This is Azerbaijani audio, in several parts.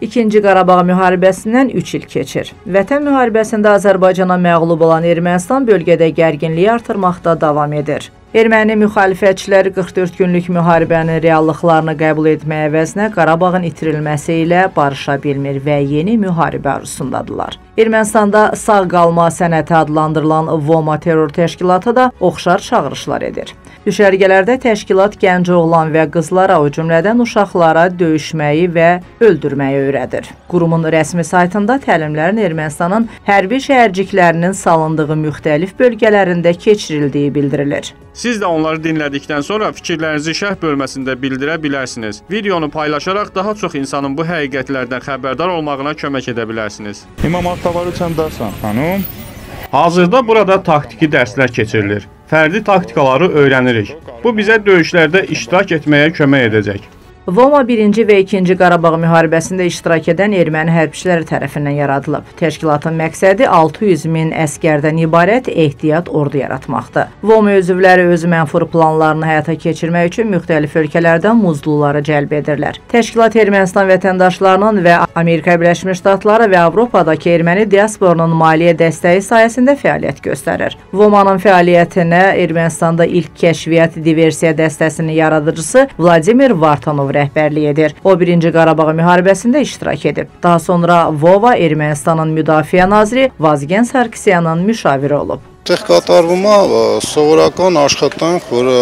İkinci Qarabağ müharibəsindən 3 il keçir. Vətən müharibəsində Azərbaycana məğlub olan Ermənistan bölgədə gərginliyi artırmaqda davam edir. Erməni müxalifətçiləri 44 günlük müharibənin reallıqlarını qəbul etməyə əvəzinə Qarabağın itirilməsi ilə barışa bilmir və yeni müharibə arzusundadırlar. Ermənistanda sağ qalma sənəti adlandırılan VOMA terror təşkilatı da oxşar çağırışlar edir. Düşərgələrdə təşkilat gənc oğlan və qızlara, o cümlədən uşaqlara döyüşməyi və öldürməyi öyrədir. Qurumun rəsmi saytında təlimlərin Ermənistanın hərbi şəhərciklərinin salındığı müxtəlif bölgələrində keçirildiyi bildirilir. Siz də onları dinlədikdən sonra fikirlərinizi şərh bölməsində bildirə bilərsiniz. Videonu paylaşaraq daha çox insanın bu həqiqətlərdən xəbərdar olmağına kömək edə bilərsiniz. İmam Atavarıçan Dasan xanım. Hazırda burada taktiki dərslər keçirilir. Fərdi taktikaları öyrənirik. Bu bizə döyüşlərdə iştirak etməyə kömək edəcək. Voma 1-ci və 2-ci Qarabağ müharibəsində iştirak edən erməni hərbçiləri tərəfindən yaradılıb. Təşkilatın məqsədi 600 min əskərdən ibarət ehtiyat ordu yaratmaqdır. Voma üzvləri öz mənfur planlarını həyata keçirmək üçün müxtəlif ölkələrdən muzluları cəlb edirlər. Təşkilat Ermənistan vətəndaşlarının və Amerika Birləşmiş Ştatları və Avropadakı erməni diasporunun maliyyə dəstəyi sayəsində fəaliyyət göstərir. Vomanın fəaliyyətinə Ermənistanda ilk kəşfiyyat diversiya dəstəsinin yaradıcısı Vladimir Vartanov rəhbərlik edir. O 1-ci Qarabağ müharibəsində iştirak edib. Daha sonra Vova Ermənistanın müdafiə naziri Vazgen Sarkisyanın müşaviri olub. Այդտեղ կատարվում է սովորական աշխատանք, որը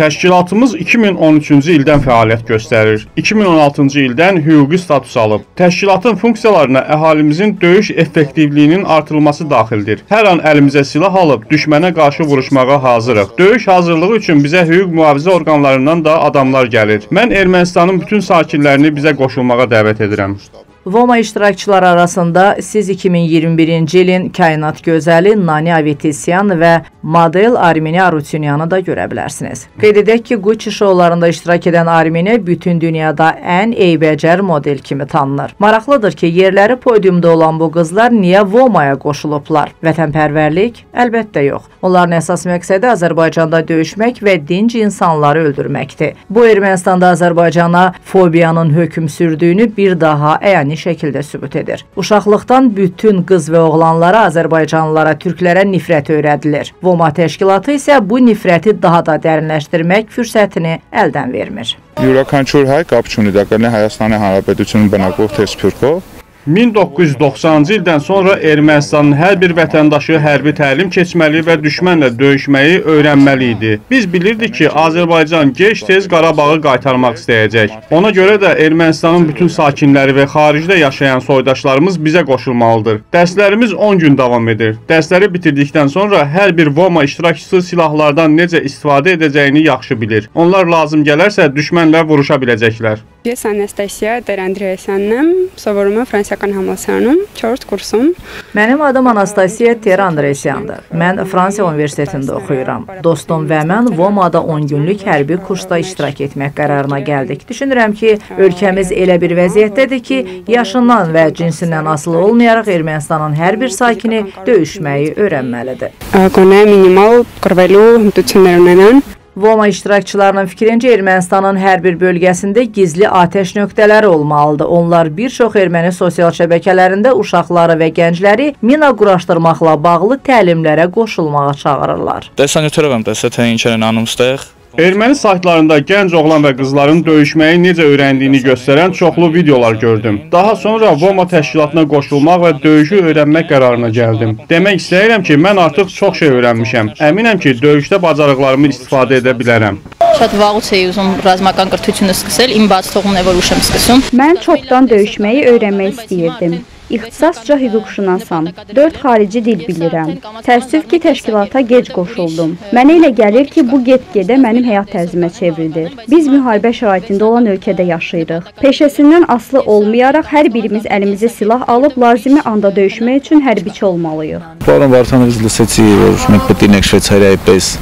Təşkilatımız 2013-cü ildən fəaliyyət göstərir. 2016-cı ildən hüquqi status alıb. Təşkilatın funksiyalarına əhalimizin döyüş effektivliyinin artırılması daxildir. Hər an əlimizə silah alıb düşmənə qarşı vuruşmağa hazırıq. Döyüş hazırlığı üçün bizə hüquq mühafizə orqanlarından da adamlar gəlir. Mən Ermənistanın bütün sakinlərini bizə qoşulmağa dəvət edirəm. Voma iştirakçıları arasında siz 2021-ci ilin kainat gözəli Nani Avitisyan və model Armeni Arutyunyanı da görə bilərsiniz. Qeyd edək ki, Gucci şoularında iştirak edən Armeni bütün dünyada ən eybəcər model kimi tanınır. Maraqlıdır ki, yerləri podiumda olan bu qızlar niyə Vomaya qoşulublar? Vətənpərvərlik? Əlbəttə yox. Onların əsas məqsədi Azərbaycanda döyüşmək və dinc insanları öldürməkdir. Bu Ermənistanda Azərbaycana fobiyanın hökm sürdüyünü bir daha əyani şəkildə sübut edir. Uşaqlıqdan bütün qız və oğlanlara, Azərbaycanlılara, türklərə nifrət öyrədilir. Voma təşkilatı isə bu nifrəti daha da dərinləşdirmək fürsətini əldən vermir. յուրաքանչյուր հայ կապ չունի, դա կլինի Հայաստանի Հանրապետությունում բնակվող թե սփյուռքով 1990-cı ildən sonra Ermənistanın hər bir vətəndaşı hərbi təlim keçməli və düşmənlə döyüşməyi öyrənməli idi. Biz bilirdik ki, Azərbaycan gec-tez Qarabağı qaytarmaq istəyəcək. Ona görə də Ermənistanın bütün sakinləri və xaricdə yaşayan soydaşlarımız bizə qoşulmalıdır. Dərslərimiz 10 gün davam edir. Dərsləri bitirdikdən sonra hər bir VOMA iştirakçısı silahlardan necə istifadə edəcəyini yaxşı bilir. Onlar lazım gələrsə düşmənlə vuruşa biləcəklər. Ես Անաստասիա Տեր-Անդրեասյանն եմ, սովորում եմ Ֆրանսիական համալսարանում 4 կուրսում։ Mənim adım Anastasiya Ter Andresyandır. Mən Fransiya Universitetində oxuyuram. Dostum və mən Vomada 10 günlük hərbi kursda iştirak etmək qərarına gəldik. Düşünürəm ki, ölkəmiz elə bir vəziyyətdədir ki, yaşından və cinsindən asılı olmayaraq Ermənistanın hər bir sakini döyüşməyi öyrənməlidir. Գոնե մինիմալ կռվելու հմտություններ ունենան։ Voma iştirakçılarının fikrincə Ermənistanın hər bir bölgəsində gizli atəş nöqtələri olmalıdır. Onlar bir çox erməni sosial şəbəkələrində uşaqları və gəncləri mina quraşdırmaqla bağlı təlimlərə qoşulmağa çağırırlar. Dəsən ötürəm də sətəyin içərin anımsdıq. Erməni saytlarında gənc oğlan və qızların döyüşməyi necə öyrəndiyini göstərən çoxlu videolar gördüm. Daha sonra Voma təşkilatına qoşulmaq və döyüşü öyrənmək qərarına gəldim. Demək istəyirəm ki, mən artıq çox şey öyrənmişəm. Əminəm ki, döyüşdə bacarıqlarımı istifadə edə bilərəm. Շատ վաղուց էի ուզում ռազմական կրթությունը սկսել, իմ բաց թողումն է որ ուշ եմ սկսում։ Mən çoxdan döyüşməyi öyrənmək istəyirdim. İxtisasca hüquqşünasam. 4 xarici dil bilirəm. Təəssüf ki, təşkilata gec qoşuldum. Mənə elə gəlir ki, bu get-gedə mənim həyat tərzimə çevrildi. Biz müharibə şəraitində olan ölkədə yaşayırıq. Peşəsindən aslı olmayaraq hər birimiz əlimizə silah alıb lazımi anda döyüşmək üçün hərbiçi olmalıyıq. Паром варсан из Лисеци в Мекпетинек Швейцария и Пес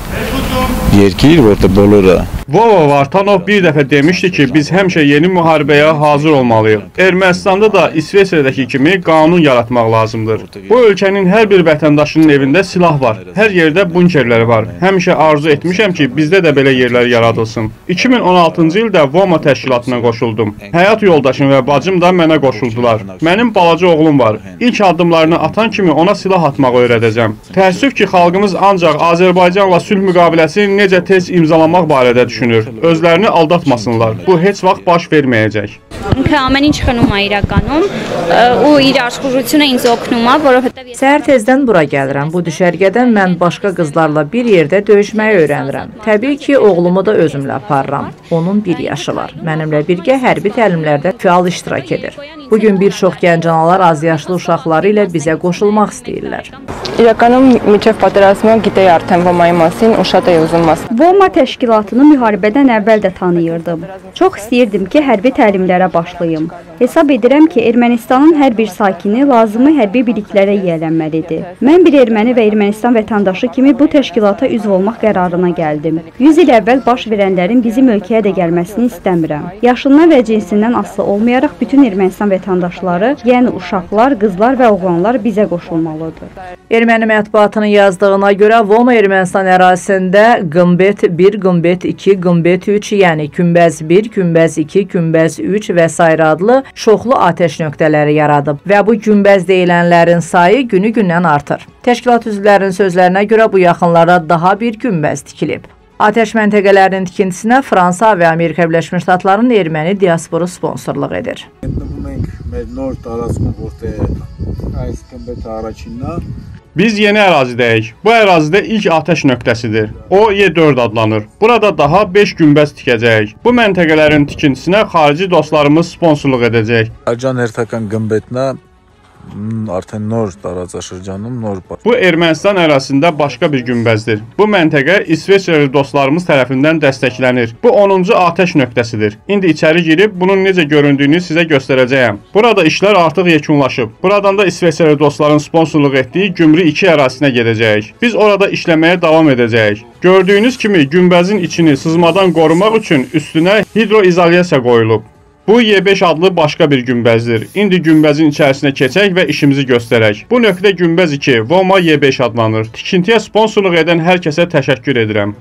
yerkilir orada Bolora. Vova Vartanov bir dəfə demişdi ki, biz həmişə yeni müharibəyə hazır olmalıyıq. Ermənistanda da İsveçrədəki kimi qanun yaratmaq lazımdır. Bu ölkənin hər bir vətəndaşının evində silah var. Hər yerdə bunkerləri var. Həmişə arzu etmişəm ki, bizdə də belə yerlər yaradılsın. 2016-cı ildə Voma təşkilatına qoşuldum. Həyat yoldaşım və bacım da mənə qoşuldular. Mənim balaca oğlum var. İlk addımlarını atan kimi ona silah atmağı öyrədəcəm. Təəssüf ki, xalqımız ancaq Azərbaycanla sülh müqabiləsinin müqaviləsini necə tez imzalamaq barədə düşünür. Özlərini aldatmasınlar. Bu heç vaxt baş verməyəcək. Ինքը ամեն ինչ խնում է իրականում ու իր աշխուժությունը ինձ օգնում է, որովհետև Səhər tezdən bura gəlirəm. Bu düşərgədən mən başqa qızlarla bir yerdə döyüşməyi öyrənirəm. Təbii ki, oğlumu da özümlə aparıram. Onun 1 yaşı var. Mənimlə birgə hərbi təlimlərdə fəal iştirak edir. Bu gün bir çox gənc analar azyaşlı uşaqları ilə bizə qoşulmaq istəyirlər. Իրականում միջև պատերազմը գիտեի արդեն ոմայի մասին ու շատ olmasın. Bomba təşkilatını müharibədən əvvəl də tanıyırdım. Çox istəyirdim ki, hərbi təlimlərə başlayım. Hesab edirəm ki, Ermənistanın hər bir sakini lazımi hərbi biliklərə yiyələnməlidir. Mən bir erməni və Ermənistan vətəndaşı kimi bu təşkilata üzv olmaq qərarına gəldim. 100 il əvvəl baş verənlərin bizim ölkəyə də gəlməsini istəmirəm. Yaşından və cinsindən asılı olmayaraq bütün Ermənistan vətəndaşları, yəni uşaqlar, qızlar və oğlanlar bizə qoşulmalıdır. Erməni mətbuatının yazdığına görə Vona Ermənistan ərazisində Qımbet 1, Qımbet 2, Qımbet 3, yəni Günbəz 1, Günbəz 2, Günbəz 3 və s. adlı çoxlu atəş nöqtələri yaradıb və bu günbəz deyilənlərin sayı günü-gündən artır. Təşkilat üzvlərinin sözlərinə görə bu yaxınlarda daha bir günbəz tikilib. Atəş məntəqələrinin tikintisinə Fransa və Amerika Birləşmiş Ştatlarının erməni diasporu sponsorluq edir. Գտնվում ենք մեր նոր տարածքում, որտեղ այս կմբեթը առաջինն է։ Biz yeni ərazidəyik. Bu ərazidə ilk atəş nöqtəsidir. O Y4 adlanır. Burada daha 5 günbəz tikəcəyik. Bu məntəqələrin tikintisinə xarici dostlarımız sponsorluq edəcək. Ərcan Ertakan Qımbetinə Artıq Nor daracaşırcanım, Nor park. Bu Ermənistan ərazisində başqa bir günbəzdir. Bu məntəqə İsveçrəli dostlarımız tərəfindən dəstəklənir. Bu 10-cu atəş nöqtəsidir. İndi içəri girib bunun necə göründüyünü sizə göstərəcəyəm. Burada işlər artıq yekunlaşıb. Buradan da İsveçrəli dostların sponsorluq etdiyi Gümrü 2 ərazisinə gedəcəyik. Biz orada işləməyə davam edəcəyik. Gördüyünüz kimi günbəzin içini sızmadan qorumaq üçün üstünə hidroizolyasiya qoyulub. Bu Y5 adlı başqa bir günbəzdir. İndi günbəzin içərisinə keçək və işimizi göstərək. Bu nöqtə günbəz 2, Voma Y5 adlanır. Tikintiyə sponsorluq edən hər kəsə təşəkkür edirəm.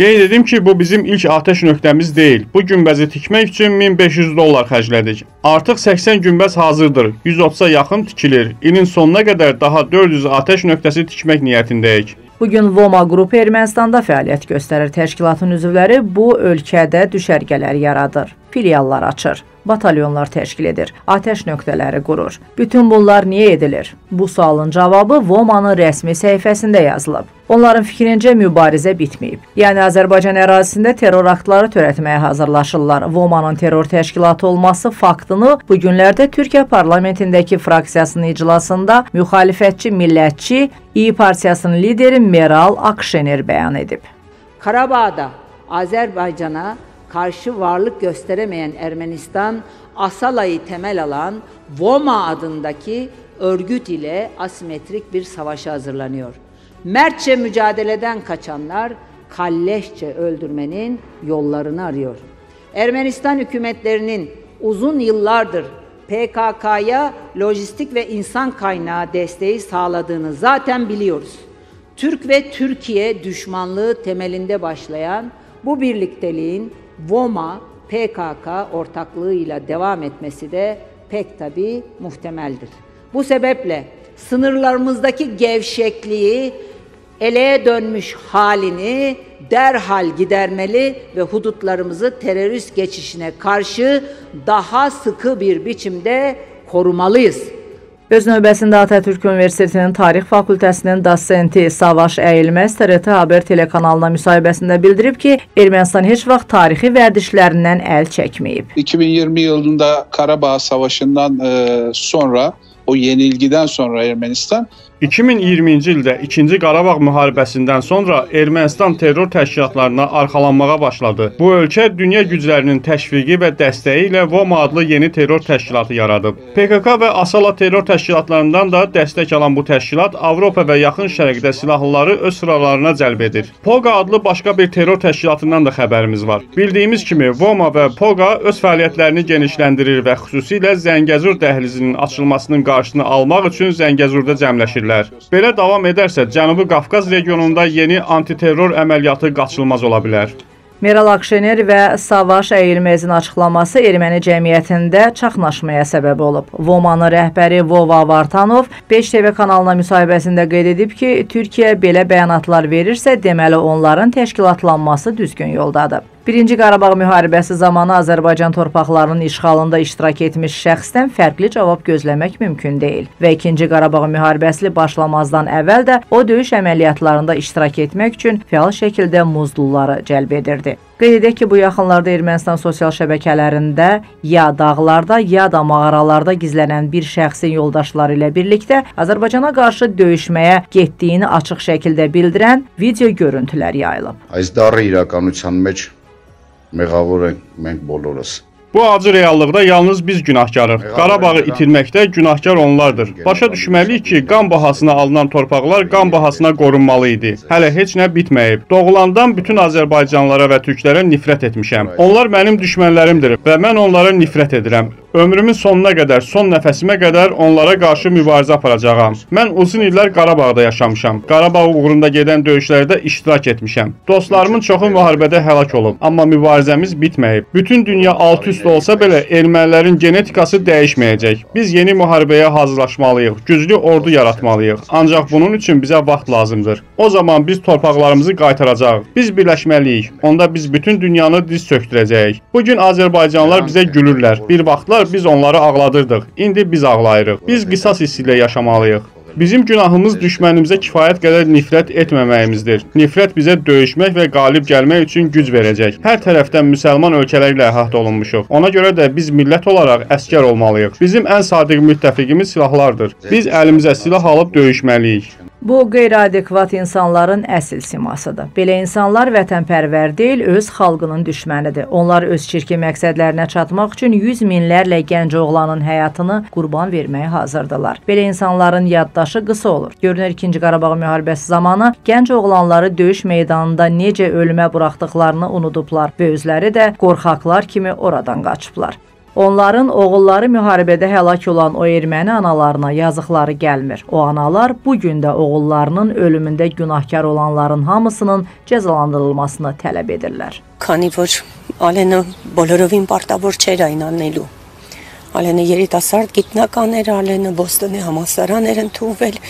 Qeyd edim ki, bu bizim ilk atəş nöqtəmiz deyil. Bu günbəzi tikmək üçün 1500 dollar xərclədik. Artıq 80 günbəz hazırdır. 130-a yaxın tikilir. İlin sonuna qədər daha 400 atəş nöqtəsi tikmək niyyətindəyik. Bugün Voma qrupu Ermənistanda fəaliyyət göstərir. Təşkilatın üzvləri bu ölkədə düşərgələr yaradır, filiallar açır, batalyonlar təşkil edir, atəş nöqtələri qurur. Bütün bunlar niyə edilir? Bu sualın cavabı Vomanın rəsmi səhifəsində yazılıb. Onların fikrincə mübarizə bitməyib. Yəni Azərbaycan ərazisində terror aktları törətməyə hazırlaşırlar. Vomanın terror təşkilatı olması faktını bu günlərdə Türkiyə parlamentindəki fraksiyasının iclasında müxalifətçi millətçi İyi Partiyasının lideri Meral Akşener bəyan edib. Karabağ'da Azerbaycan'a karşı varlık gösteremeyen Ermenistan, Asala'yı temel alan VOMA adındaki örgüt ile asimetrik bir savaşa hazırlanıyor. Mertçe mücadeleden kaçanlar kalleşçe öldürmenin yollarını arıyor. Ermenistan hükümetlerinin uzun yıllardır PKK'ya lojistik ve insan kaynağı desteği sağladığını zaten biliyoruz. Türk ve Türkiye düşmanlığı temelinde başlayan bu birlikteliğin VOMA, PKK ortaklığıyla devam etmesi de pek tabii muhtemeldir. Bu sebeple sınırlarımızdaki gevşekliği, eleğe dönmüş halini derhal gidermeli ve hudutlarımızı terörist geçişine karşı daha sıkı bir biçimde korumalıyız. Öz növbəsində Atatürk Universitetinin Tarix Fakültəsinin dosenti Savaş Əyilməz TRT Haber telekanalına müsahibəsində bildirib ki, Ermənistan heç vaxt tarixi vərdişlərindən əl çəkməyib. 2020 yılında Karabağ Savaşı'ndan e, sonra o yenilgiden sonra Ermenistan 2020-ci ildə 2-ci Qarabağ müharibəsindən sonra Ermənistan terror təşkilatlarına arxalanmağa başladı. Bu ölkə dünya güclərinin təşviqi və dəstəyi ilə VOMA adlı yeni terror təşkilatı yaradıb. PKK və Asala terror təşkilatlarından da dəstək alan bu təşkilat Avropa və Yaxın Şərqdə silahlıları öz sıralarına cəlb edir. POGA adlı başqa bir terror təşkilatından da xəbərimiz var. Bildiyimiz kimi VOMA və POGA öz fəaliyyətlərini genişləndirir və xüsusilə Zəngəzur dəhlizinin açılmasının qarşısını almaq üçün Zəngəzurda cəmləşirlər edirlər. Belə davam edərsə, Cənubi Qafqaz regionunda yeni antiterror əməliyyatı qaçılmaz ola bilər. Meral Akşener və Savaş Əyilmezin açıqlaması erməni cəmiyyətində çaxnaşmaya səbəb olub. VOMA-nın rəhbəri Vova Vartanov 5 TV kanalına müsahibəsində qeyd edib ki, Türkiyə belə bəyanatlar verirsə, deməli onların təşkilatlanması düzgün yoldadır. Birinci Qarabağ müharibəsi zamanı Azərbaycan torpaqlarının işğalında iştirak etmiş şəxsdən fərqli cavab gözləmək mümkün deyil və ikinci Qarabağ müharibəsi başlamazdan əvvəl də o döyüş əməliyyatlarında iştirak etmək üçün fəal şəkildə muzlulları cəlb edirdi. Qeyd edək ki, bu yaxınlarda Ermənistan sosial şəbəkələrində ya dağlarda, ya da mağaralarda gizlənən bir şəxsin yoldaşları ilə birlikdə Azərbaycana qarşı döyüşməyə getdiyini açıq şəkildə bildirən video görüntülər yayılıb. Այս դարը իրականության մեջ մեղավոր ենք մենք բոլորս։ Bu acı reallıqda yalnız biz günahkarıq. Qarabağı itirməkdə günahkar onlardır. Başa düşməliyik ki, qan bahasına alınan torpaqlar qan bahasına qorunmalı idi. Hələ heç nə bitməyib. Doğulandan bütün Azərbaycanlılara və türklərə nifrət etmişəm. Onlar mənim düşmənlərimdir və mən onlara nifrət edirəm. Ömrümün sonuna qədər, son nəfəsimə qədər onlara qarşı mübarizə aparacağam. Mən uzun illər Qarabağda yaşamışam. Qarabağ uğrunda gedən döyüşlərdə iştirak etmişəm. Dostlarımın çoxu müharibədə həlak olub, amma mübarizəmiz bitməyib. Bütün dünya alt üst olsa belə ermənilərin genetikası dəyişməyəcək. Biz yeni müharibəyə hazırlaşmalıyıq, güclü ordu yaratmalıyıq. Ancaq bunun üçün bizə vaxt lazımdır. O zaman biz torpaqlarımızı qaytaracağıq. Biz birləşməliyik. Onda biz bütün dünyanı diz çökdürəcəyik. Bu gün Azərbaycanlılar bizə gülürlər. Bir vaxtlar vaxtlar biz onları ağladırdıq. İndi biz ağlayırıq. Biz qisas hissi ilə yaşamalıyıq. Bizim günahımız düşmənimizə kifayət qədər nifrət etməməyimizdir. Nifrət bizə döyüşmək və qalib gəlmək üçün güc verəcək. Hər tərəfdən müsəlman ölkələri ilə əhatə olunmuşuq. Ona görə də biz millət olaraq əskər olmalıyıq. Bizim ən sadiq müttəfiqimiz silahlardır. Biz əlimizə silah alıb döyüşməliyik. Bu qeyri-adekvat insanların əsl simasıdır. Belə insanlar vətənpərvər deyil, öz xalqının düşmənidir. Onlar öz çirkin məqsədlərinə çatmaq üçün yüz minlərlə gənc oğlanın həyatını qurban verməyə hazırdılar. Belə insanların yaddaşı qısa olur. Görünür 2-ci Qarabağ müharibəsi zamanı gənc oğlanları döyüş meydanında necə ölümə buraxdıqlarını unudublar və özləri də qorxaqlar kimi oradan qaçıblar. Onların oğulları müharibədə həlak olan o erməni analarına yazıqları gəlmir. O analar bu gün də oğullarının ölümündə günahkar olanların hamısının cəzalandırılmasını tələb edirlər. Քանի որ Ալենը բոլորովին պարտավոր չէր այն անելու։ Ալենը երիտասարդ գիտնական էր, Ալենը Բոստոնի համալսարան էր ընդունվել։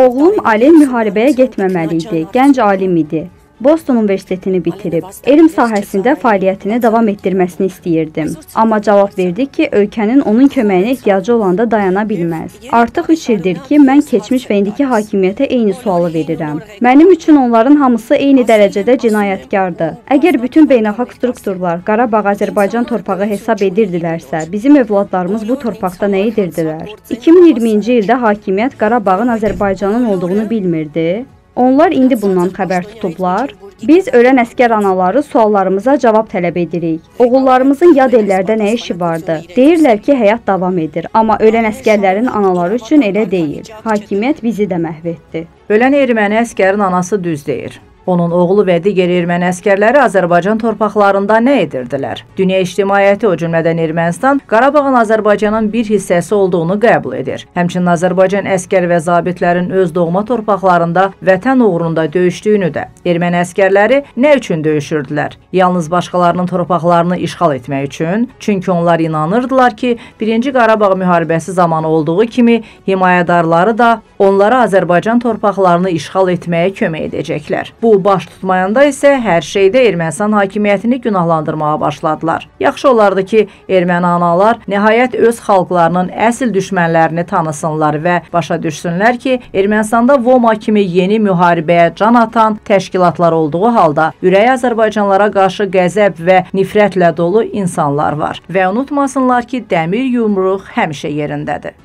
Oğlum Alen müharibəyə getməməli idi. Gənc alim idi. Boston Universitetini bitirib, elm sahəsində fəaliyyətini davam etdirməsini istəyirdim. Amma cavab verdi ki, ölkənin onun köməyinə ehtiyacı olanda dayana bilməz. Artıq 3 ildir ki, mən keçmiş və indiki hakimiyyətə eyni sualı verirəm. Mənim üçün onların hamısı eyni dərəcədə cinayətkardır. Əgər bütün beynəlxalq strukturlar Qarabağ Azərbaycan torpağı hesab edirdilərsə, bizim övladlarımız bu torpaqda nə edirdilər? 2020-ci ildə hakimiyyət Qarabağın Azərbaycanın olduğunu bilmirdi. Onlar indi bundan xəbər tutublar. Biz ölən əskər anaları suallarımıza cavab tələb edirik. Oğullarımızın yad ellərdə nə işi vardı? Deyirlər ki, həyat davam edir, amma ölən əskərlərin anaları üçün elə deyil. Hakimiyyət bizi də məhv etdi. Ölən erməni əskərin anası düz deyir. Onun oğlu və digər erməni əskərləri Azərbaycan torpaqlarında nə edirdilər? Dünya ictimaiyyəti, o cümlədən Ermənistan, Qarabağın Azərbaycanın bir hissəsi olduğunu qəbul edir. Həmçinin Azərbaycan əskər və zabitlərin öz doğma torpaqlarında vətən uğrunda döyüşdüyünü də. Erməni əskərləri nə üçün döyüşürdülər? Yalnız başqalarının torpaqlarını işğal etmək üçün? Çünki onlar inanırdılar ki, 1-ci Qarabağ müharibəsi zamanı olduğu kimi himayədarları da onlara Azərbaycan torpaqlarını işğal etməyə kömək edəcəklər. Bu baş tutmayanda isə hər şeydə Ermənistan hakimiyyətini günahlandırmağa başladılar. Yaxşı olardı ki, erməni analar nəhayət öz xalqlarının əsl düşmənlərini tanısınlar və başa düşsünlər ki, Ermənistanda VOMA kimi yeni müharibəyə can atan təşkilatlar olduğu halda ürəyi Azərbaycanlara qarşı qəzəb və nifrətlə dolu insanlar var və unutmasınlar ki, dəmir yumruq həmişə yerindədir.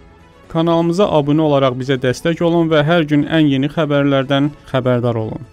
Kanalımıza abunə olaraq bizə dəstək olun və hər gün ən yeni xəbərlərdən xəbərdar olun.